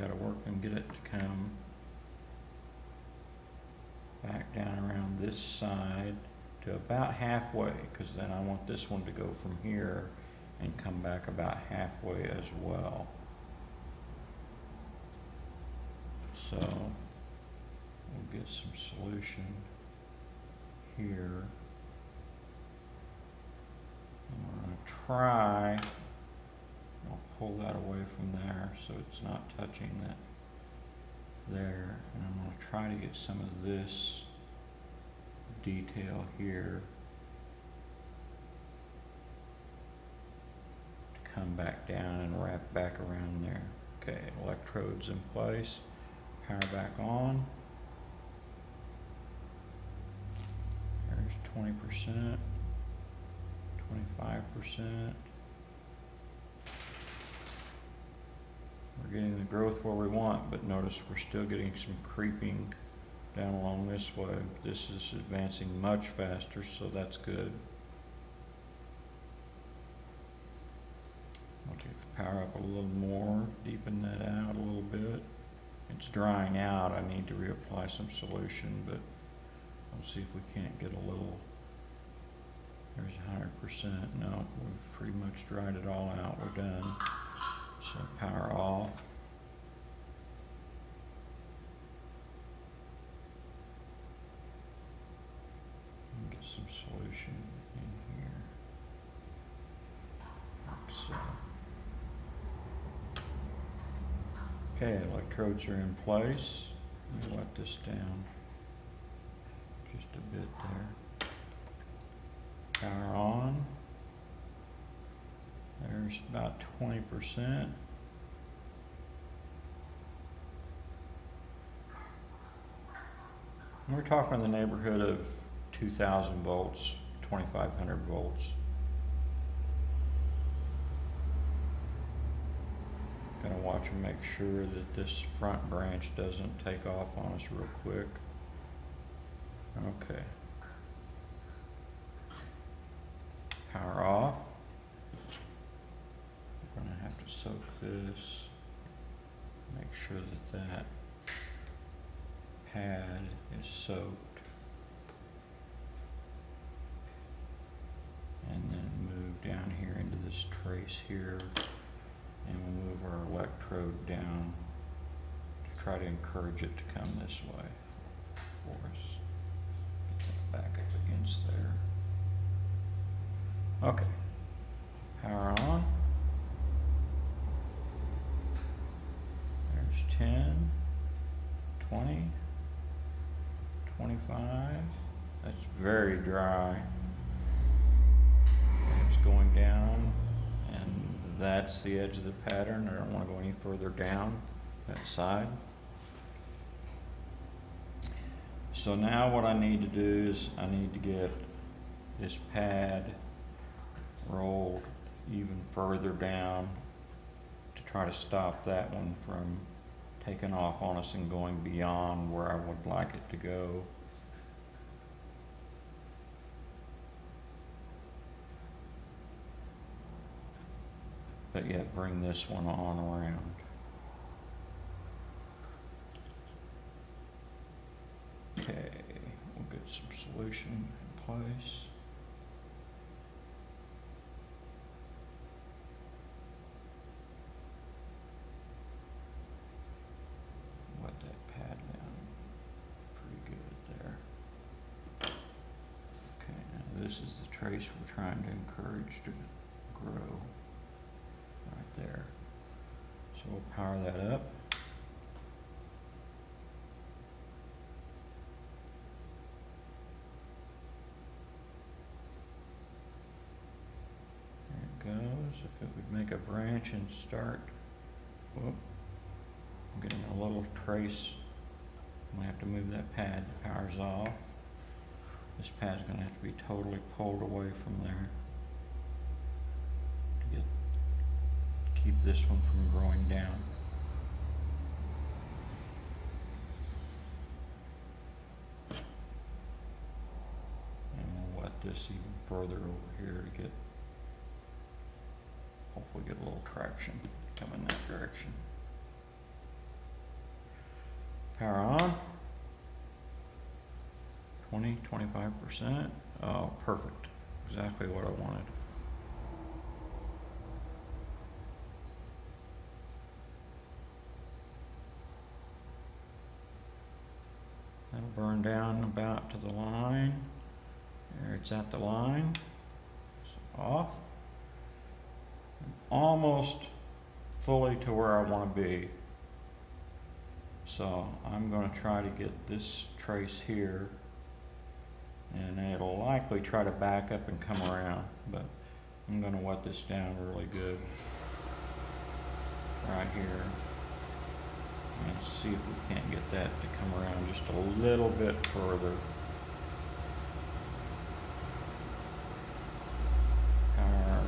gotta work and get it to come back down around this side to about halfway, cause then I want this one to go from here and come back about halfway as well. So, we'll get some solution here. And we're gonna try, pull that away from there so it's not touching that there. And I'm going to try to get some of this detail here to come back down and wrap back around there. Okay, electrodes in place, power back on. There's 20%, 25%. We're getting the growth where we want, but notice we're still getting some creeping down along this way. This is advancing much faster, so that's good. I'll take the power up a little more, deepen that out a little bit. It's drying out, I need to reapply some solution, but I'll see if we can't get a little. There's a hundred percent, no, we've pretty much dried it all out, we're done. So power off. Get some solution in here. Like so. Okay, electrodes are in place. Let me let this down just a bit there. Power on. There's about twenty percent. We're talking in the neighborhood of two thousand volts, twenty-five hundred volts. Gonna watch and make sure that this front branch doesn't take off on us real quick. Okay. Power off. Soak this, make sure that that pad is soaked. And then move down here into this trace here, and we'll move our electrode down to try to encourage it to come this way for us. Get that back up against there. Okay. Power on. There's 10, 20, 25. That's very dry. It's going down, and that's the edge of the pattern. I don't want to go any further down that side. So now what I need to do is I need to get this pad rolled even further down to try to stop that one from taking off on us and going beyond where I would like it to go. But yet bring this one on around. Okay, we'll get some solution in place. Let that pad down pretty good there. Okay, now this is the trace we're trying to grow. Right there. So we'll power that up. There it goes. If it would make a branch and start, whoop. I'm getting a little trace. I'm gonna have to move that pad, the power's off. This pad's gonna have to be totally pulled away from there. To get, keep this one from growing down. And we'll this even further over here to get, hopefully get a little traction coming that direction. Power on. 20, 25%. Oh, perfect. Exactly what I wanted. That'll burn down about to the line. There, it's at the line. So off. Almost fully to where I want to be. So I'm going to try to get this trace here and it'll likely try to back up and come around but I'm going to wet this down really good right here and see if we can't get that to come around just a little bit further. Power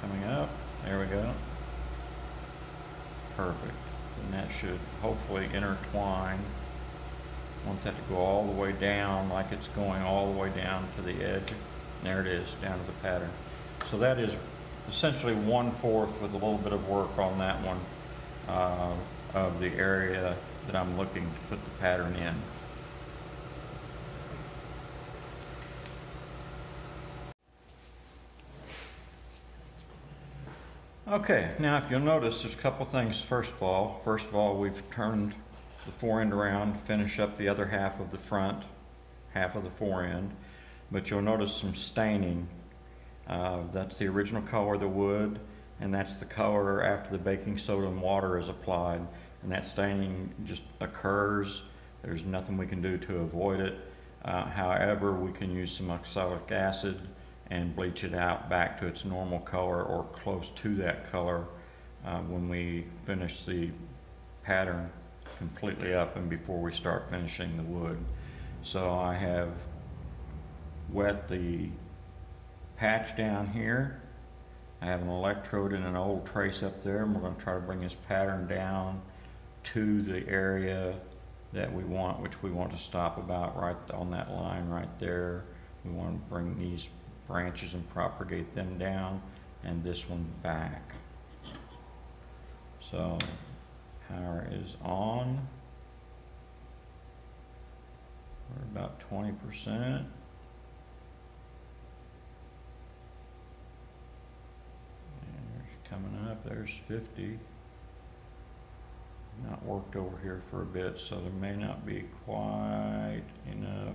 coming up. There we go. Perfect. And that should hopefully intertwine. Want that to go all the way down like it's going all the way down to the edge. There it is, down to the pattern. So that is essentially one-fourth with a little bit of work on that one. Uh, of the area that I'm looking to put the pattern in. Okay, now if you'll notice, there's a couple things first of all. First of all, we've turned the fore end around, finish up the other half of the front, half of the fore end. But you'll notice some staining. Uh, that's the original color of the wood, and that's the color after the baking soda and water is applied. And that staining just occurs. There's nothing we can do to avoid it. Uh, however, we can use some oxalic acid and bleach it out back to its normal color or close to that color uh, when we finish the pattern completely up and before we start finishing the wood. So I have wet the patch down here. I have an electrode and an old trace up there and we're going to try to bring this pattern down to the area that we want, which we want to stop about right on that line right there. We want to bring these branches and propagate them down and this one back. So Power is on. We're about 20%. And there's coming up, there's 50. Not worked over here for a bit, so there may not be quite enough.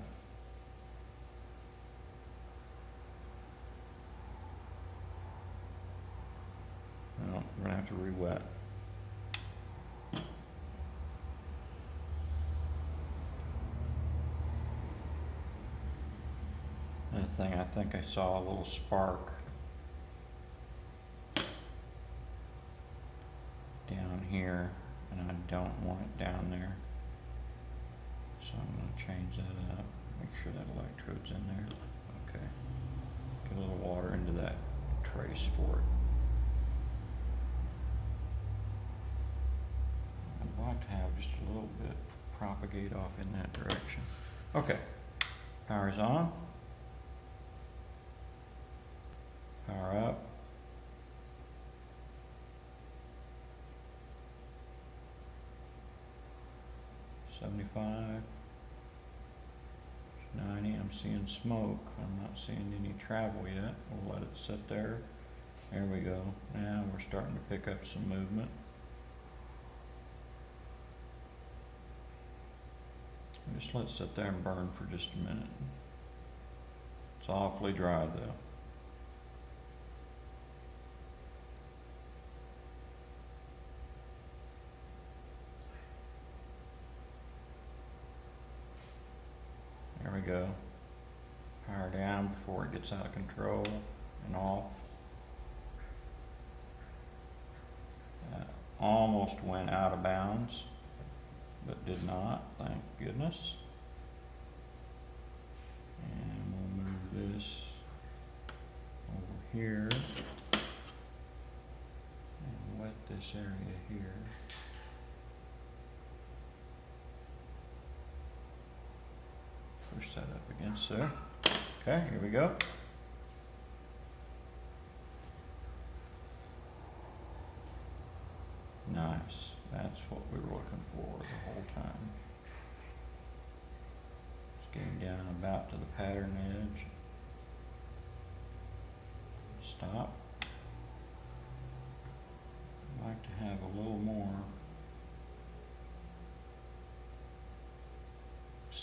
Well, we're gonna have to re-wet. thing, I think I saw a little spark down here, and I don't want it down there. So I'm going to change that up, make sure that electrode's in there. Okay. Get a little water into that trace for it. I'd like to have just a little bit propagate off in that direction. Okay, power's on. Power up. Seventy-five. Ninety, I'm seeing smoke, I'm not seeing any travel yet, we'll let it sit there. There we go, now we're starting to pick up some movement. Just let it sit there and burn for just a minute. It's awfully dry though. There we go. Power down before it gets out of control and off. Uh, almost went out of bounds, but did not, thank goodness. And we'll move this over here and wet this area here. Push that up against there. Okay, here we go. Nice. That's what we were looking for the whole time. It's getting down about to the pattern edge. Stop. I'd like to have a little more.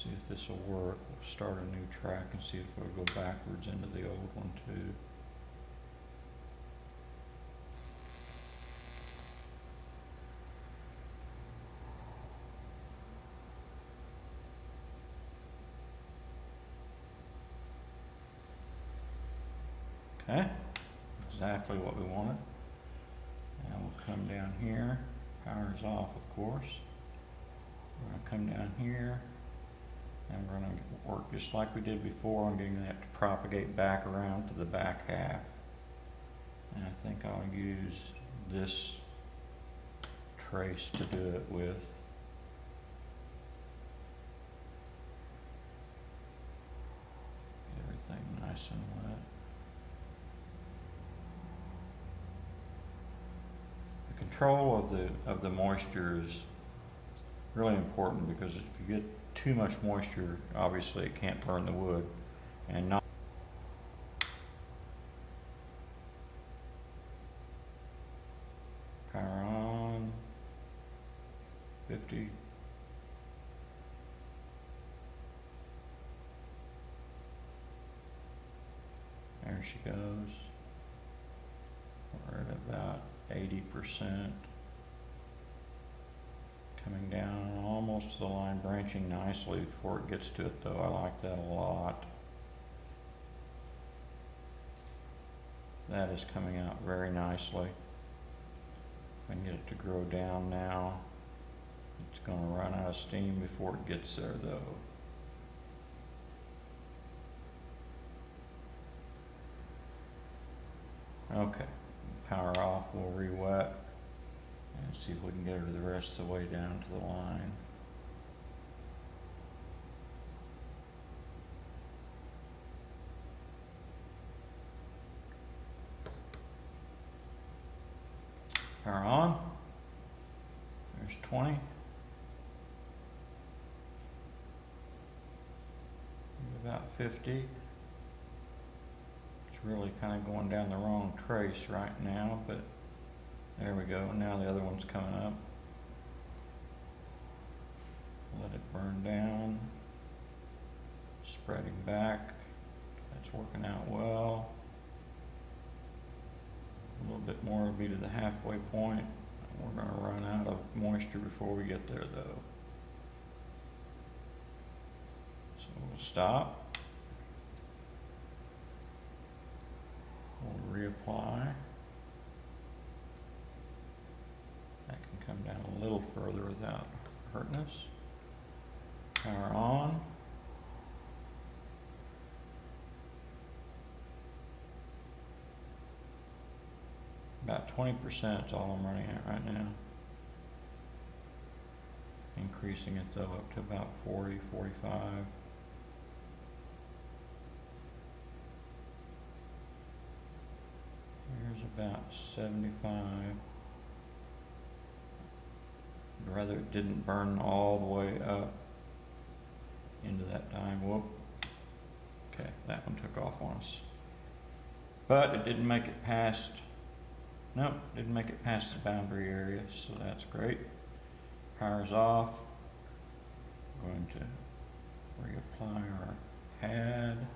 See if this will work. We'll start a new track and see if we'll go backwards into the old one too. Okay, exactly what we wanted. Now we'll come down here, power's off of course. We're gonna come down here and we're gonna work just like we did before on getting that to propagate back around to the back half. And I think I'll use this trace to do it with. Everything nice and wet. The control of the, of the moisture is really important because if you get too much moisture, obviously it can't burn the wood. And not power on. 50 there she goes. We're at about 80 percent. Coming down to the line, branching nicely before it gets to it though. I like that a lot. That is coming out very nicely. I can get it to grow down now. It's going to run out of steam before it gets there though. Okay, power off, we'll re-wet and see if we can get her the rest of the way down to the line. Power on. There's 20. About 50. It's really kind of going down the wrong trace right now, but there we go. Now the other one's coming up. Let it burn down. Spreading back. That's working out well. A little bit more will be to the halfway point. We're going to run out of moisture before we get there though. So we'll stop. We'll reapply. That can come down a little further without hurting us. Power on. About twenty percent is all I'm running at right now. Increasing it though up to about 40, 45. Here's about seventy-five. Rather it didn't burn all the way up into that dime. Whoop. Okay, that one took off on us. But it didn't make it past, nope, didn't make it past the boundary area, so that's great. Power's off. Going to reapply our pad.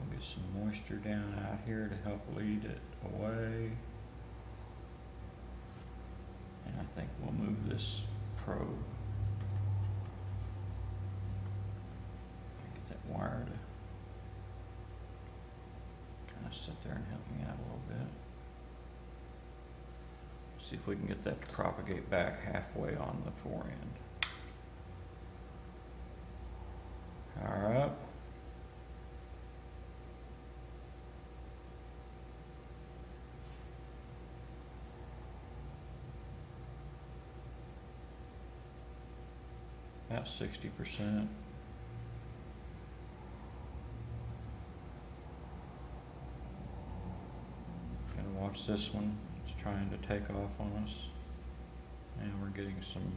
We'll get some moisture down out here to help lead it away. And I think we'll move this probe. Get that wire to kind of sit there and help me out a little bit. See if we can get that to propagate back halfway on the fore end. Power up. About sixty percent. Gotta watch this one. Trying to take off on us. And we're getting some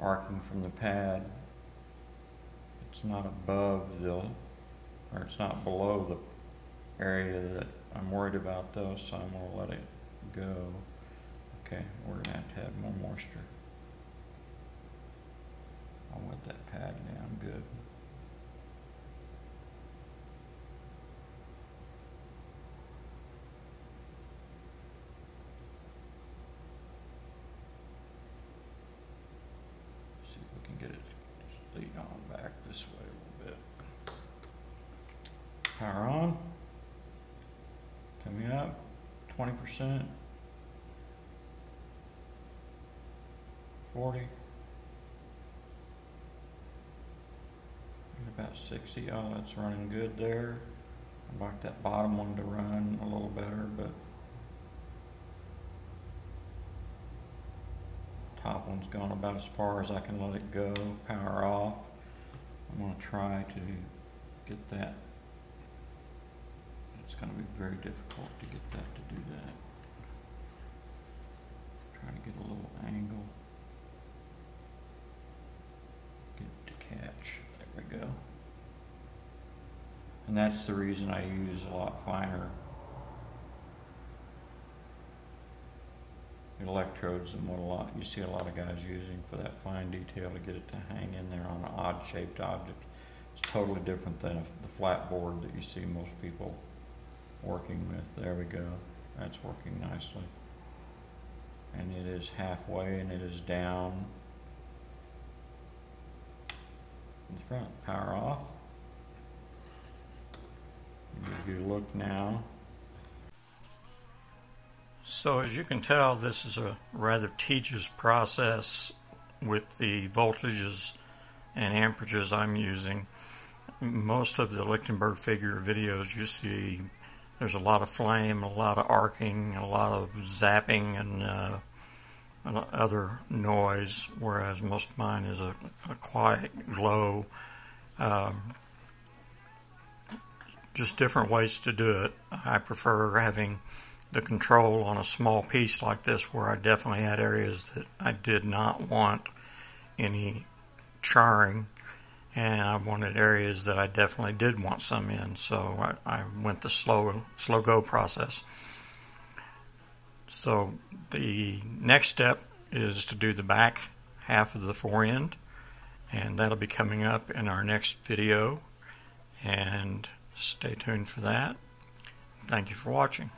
arcing from the pad. It's not above the, or it's not below the area that I'm worried about though, so I'm gonna let it go. Okay, we're gonna have to have more moisture. I'll wet that pad down good. See if we can get it to lead on back this way a little bit. Power on. Coming up, twenty percent. Forty. And About sixty, oh, that's running good there. I'd like that bottom one to run a little better, but top one's gone about as far as I can let it go, power off. I'm gonna try to get that. It's gonna be very difficult to get that to do that. Try to get a little angle. Get it to catch, there we go. And that's the reason I use a lot finer electrodes than what a lot, you see a lot of guys using for that fine detail to get it to hang in there on an odd shaped object. It's totally different than the flat board that you see most people working with. There we go. That's working nicely. And it is halfway and it is down in front. Power off. Give you look now. So as you can tell, this is a rather tedious process with the voltages and amperages I'm using. Most of the Lichtenberg figure videos you see, there's a lot of flame, a lot of arcing, a lot of zapping, and uh, other noise, whereas most of mine is a, a quiet glow. Um, just different ways to do it. I prefer having the control on a small piece like this where I definitely had areas that I did not want any charring and I wanted areas that I definitely did want some in so I, I went the slow slow go process. So the next step is to do the back half of the fore end and that'll be coming up in our next video. And stay tuned for that. Thank you for watching